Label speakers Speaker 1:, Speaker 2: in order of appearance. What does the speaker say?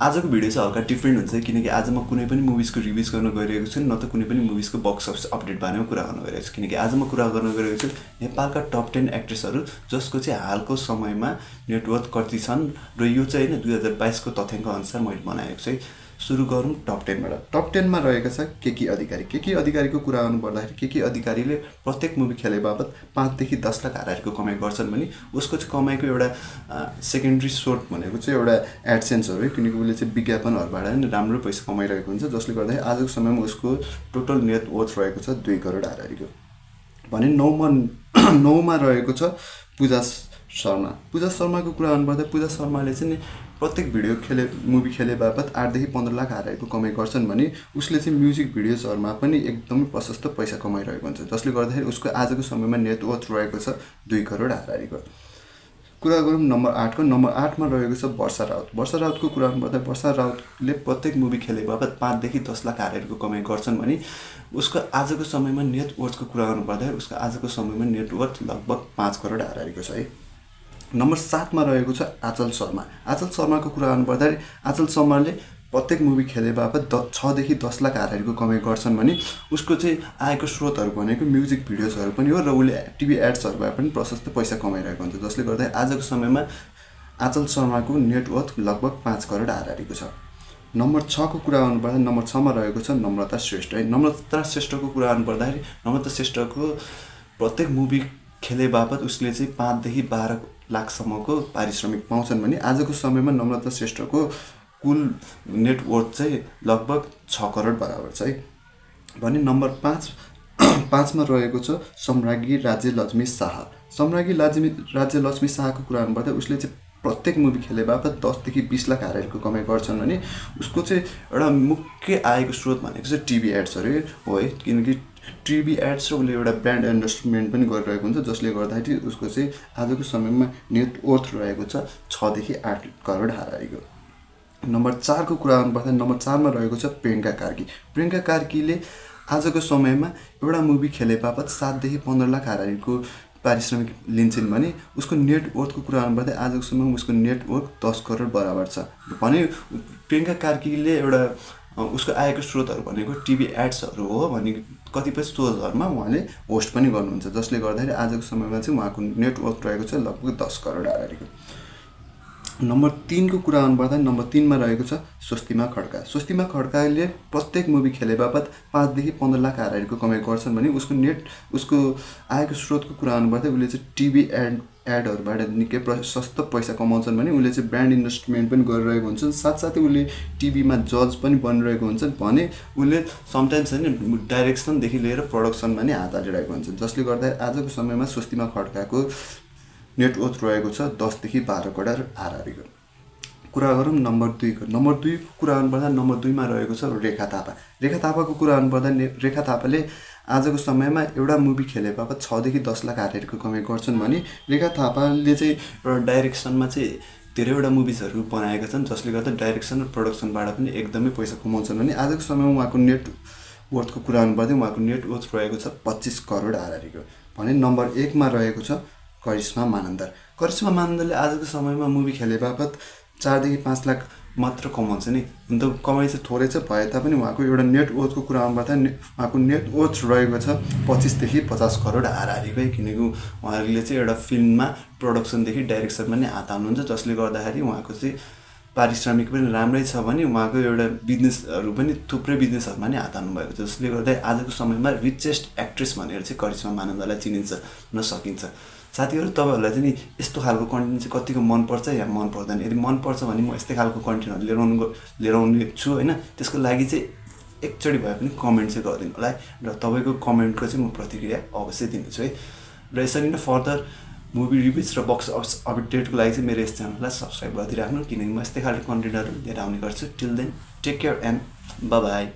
Speaker 1: आजको भिडियो चाहिँ हल्का डिफ्रेन्ट हुन्छ किनकि आज म कुनै पनि मुभिजको रिभ्युज गर्न गइरहेको छु न त कुनै पनि मुभिजको बक्स अफिस अपडेट बारेमा कुरा गर्न गइरहेको छु। किनकि आज म कुरा गर्न गइरहेको छु नेपालका टप टेन एक्ट्रेसहरू जसको चाहिँ हालको समयमा नेटवर्थ कति छन् र यो चाहिँ होइन दुई हजार बाइसको तथ्याङ्क अनुसार मैले बनाएको चाहिँ सुरु गरौँ टप टेनबाट। टप टेनमा रहेको छ के के अधिकारी? के के अधिकारीको कुरा गर्नुपर्दाखेरि के के अधिकारीले प्रत्येक मुभी खेले बापत पाँचदेखि दस लाख हारारीको कमाइ गर्छन् भने उसको चाहिँ कमाइको एउटा सेकेन्ड्री सोर्ट भनेको चाहिँ एउटा एडसेन्सहरू है किनकि उसले चाहिँ विज्ञापनहरूबाट नै राम्रो पैसा कमाइरहेको हुन्छ जसले गर्दाखेरि आजको समयमा उसको टोटल नेट वर्थ रहेको छ दुई करोड हारारीको भने नौमा नौमा रहेको छ पूजा शर्मा। पूजा शर्माको कुरा गर्नुपर्दा पूजा शर्माले चाहिँ नि प्रत्येक भिडियो खेले मुभी खेले बापत आठदेखि पन्ध्र लाख हारेको कमाइ गर्छन् भने उसले चाहिँ म्युजिक भिडियोजहरूमा पनि एकदमै प्रशस्त पैसा कमाइरहेको हुन्छ। जसले गर्दाखेरि उसको आजको समयमा नेटवर्थ रहेको छ दुई करोड हारारीको कुरा गरौँ नम्बर आठको। नम्बर आठमा रहेको छ वर्षा राउत। वर्षा राउतको कुरा गर्नुपर्दा वर्षा राउतले प्रत्येक मुभी खेले बापत पाँचदेखि दस लाख हारेको कमाइ गर्छन् भने उसको आजको समयमा नेटवर्थको कुरा गर्नुपर्दा उसको आजको समयमा नेटवर्थ लगभग पाँच करोड हारारीको छ है। नम्बर सातमा रहेको छ आचल शर्मा। आचल शर्माको कुरा गर्नुपर्दाखेरि आचल शर्माले प्रत्येक मुभी खेले बापत द छदेखि दस लाख हारारीको कमाइ गर्छन् भने उसको चाहिँ आएको स्रोतहरू भनेको म्युजिक भिडियोजहरू पनि हो र उसले टिभी एड्सहरूबाट पनि प्रशस्त पैसा कमाइरहेको हुन्छ। जसले गर्दा आजको समयमा आचल शर्माको नेटवर्थ लगभग पाँच करोड हारारीको छ। नम्बर छको कुरा गर्नुपर्दा नम्बर छमा रहेको छ नम्रता श्रेष्ठ। है नम्रता श्रेष्ठको कुरा गर्नुपर्दाखेरि नम्रता श्रेष्ठको प्रत्येक मुभी खेले बापत उसले चाहिँ पाँचदेखि बाह्र लाखसम्मको पारिश्रमिक पाउँछन् भने आजको समयमा नम्रता श्रेष्ठको कुल नेटवर्थ चाहिँ लगभग छ करोड बराबर छ है। भने नम्बर पाँच पाँचमा रहेको छ सम्राज्ञी राज्य लक्ष्मी शाह। सम्राज्ञी राज्य राज्य लक्ष्मी शाहको कुरा गर्नुपर्दा उसले चाहिँ प्रत्येक मुभी खेले बापत दसदेखि बिस लाख हारेको कमाइ गर्छन् भने उसको चाहिँ एउटा मुख्य आएको स्रोत भनेको चाहिँ टिभी एड्सहरू हो है। किनकि टिभी एड्स र उसले एउटा ब्रान्ड इन्भेस्टमेन्ट पनि गरिरहेको हुन्छ जसले गर्दाखेरि उसको चाहिँ आजको समयमा नेटवर्थ रहेको छदेखि आठ करोड हारारीको नम्बर चारको कुरा गर्नुपर्दा नम्बर चारमा रहेको छ प्रियङ्का कार्की। प्रियङ्का कार्कीले आजको समयमा एउटा मुभी खेले बापत सातदेखि पन्ध्र लाख हारारीको पारिश्रमिक लिन्छन् भने उसको नेटवर्थको कुरा गर्नुपर्दा आजको समयमा उसको नेटवर्थ दस करोड बराबर छ। भने प्रियङ्का कार्कीले एउटा उसको आएको स्रोतहरू भनेको टिभी एड्सहरू हो भने कतिपय सोजहरूमा उहाँले होस्ट पनि गर्नुहुन्छ। जसले गर्दाखेरि आजको समयमा चाहिँ उहाँको नेटवर्क रहेको छ लगभग दस करोड हारारीको नम्बर तिनको कुरा गर्नुपर्दा नम्बर तिनमा रहेको छ स्वस्तिमा खड्का। स्वस्तिमा खड्काले प्रत्येक मुभी खेले बापत पाँचदेखि पन्ध्र लाख हारारीको कमाइ गर्छन् भने उसको नेट उसको आएको स्रोतको कुरा गर्नुपर्दा उसले चाहिँ टिभी एड एडहरूबाट निकै प्रशस्त पैसा कमाउँछन् भने उसले चाहिँ ब्रान्ड इन्भेस्टमेन्ट पनि गरिरहेको हुन्छ साथसाथै उसले टिभीमा जज पनि बनिरहेको हुन्छ भने उसले समटाइम्स होइन डाइरेक्सनदेखि लिएर प्रडक्सनमा नै हात हालिरहेको हुन्छ जसले गर्दा आजको समयमा स्वस्तिमा खड्काको नेटवर्थ रहेको छ दसदेखि बाह्र करोड हारारीको कुरा गरौँ नम्बर दुईको नम्बर दुईको कुरा गर्नुपर्दा नम्बर दुईमा रहेको छ रेखा थापा। रेखा थापाको कुरा गर्नुपर्दा रेखा थापाले आजको समयमा एउटा मुभी खेले बापत छदेखि दस लाख हारेरको कमाइ गर्छन् भने रेखा थापाले चाहिँ एउटा डाइरेक्सनमा चाहिँ धेरैवटा मुभिजहरू बनाएका छन् जसले गर्दा डाइरेक्सन र प्रडक्सनबाट पनि एकदमै पैसा कमाउँछन् भने आजको समयमा उहाँको नेट वर्थको कुरा गर्नुपर्दै उहाँको नेट वर्थ रहेको छ पच्चिस करोड हारारीको। भने नम्बर एकमा रहेको छ करिश्मा मानन्दर। करिश्मा मानन्दरले आजको समयमा मुभी खेले बापत चारदेखि पाँच लाख मात्र कमाउँछ नि। अन्त कमाइ चाहिँ थोरै चाहिँ भए तापनि उहाँको एउटा नेटवर्थको कुरा ने उहाँको नेटवर्थ रहेको छ। पच्चिसदेखि पचास करोड हाराहारीकै किनकि उहाँहरूले चाहिँ एउटा फिल्ममा प्रडक्सनदेखि डाइरेक्सनमा नै हात हाल्नुहुन्छ जसले गर्दाखेरि उहाँको चाहिँ पारिश्रमिक पनि राम्रै छ भने उहाँको एउटा बिजनेसहरू पनि थुप्रै बिजनेसहरूमा नै हात हाल्नुभएको छ। जसले गर्दा आजको समयमा रिचेस्ट एक्ट्रेस भनेर चाहिँ करिश्मा मानन्दलाई चिनिन्छ न सकिन्छ। साथीहरू तपाईँहरूलाई चाहिँ नि यस्तो खालको कन्टेन्ट चाहिँ कतिको मनपर्छ या मन पर्दैन यदि मनपर्छ भने म यस्तै खालको कन्टेन्टहरू लिएर आउनु लिएर आउने छु होइन? त्यसको लागि चाहिँ एकचोटि भए पनि कमेन्ट चाहिँ गरिदिनु होला है। र तपाईँको कमेन्टको चाहिँ म प्रतिक्रिया अवश्य दिनेछु है। र यसरी नै फर्दर मुभी रिभ्युज र बक्स अफिस अपडेटको लागि चाहिँ मेरो यस च्यानललाई सब्सक्राइब गरिदिइराख्नु किनकि म यस्तै खालको कन्टेन्टहरू लिएर आउने गर्छु। Till then take care and bye